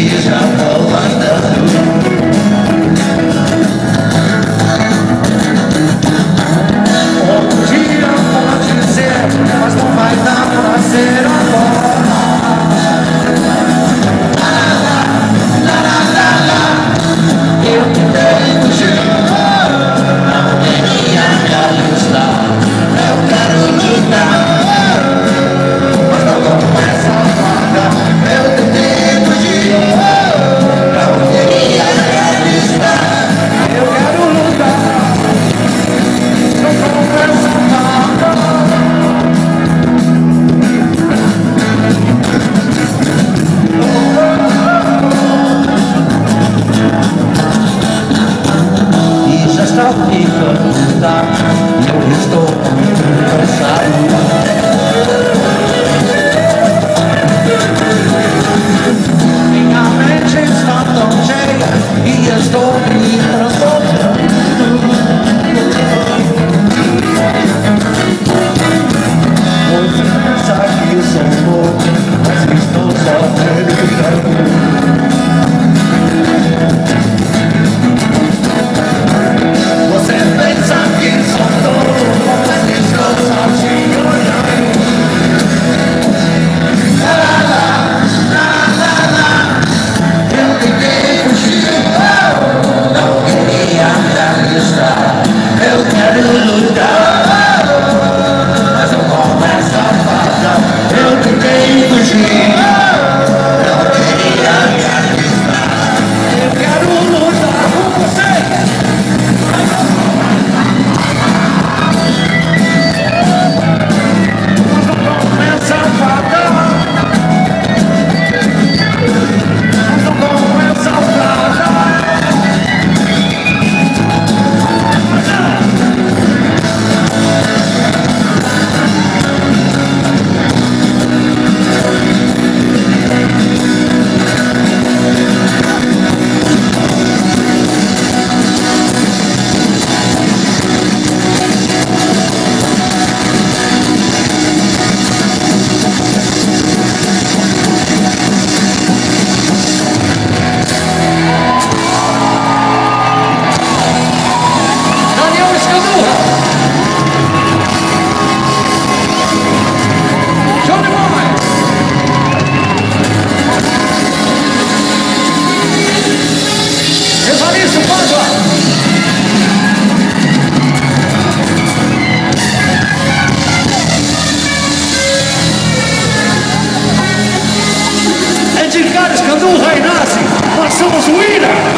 He is not как не когда. Ну и что, красавица? lutar Mas eu começo a falar Eu tentei fugir. milhares cantam o Rainase, nós somos o Ira!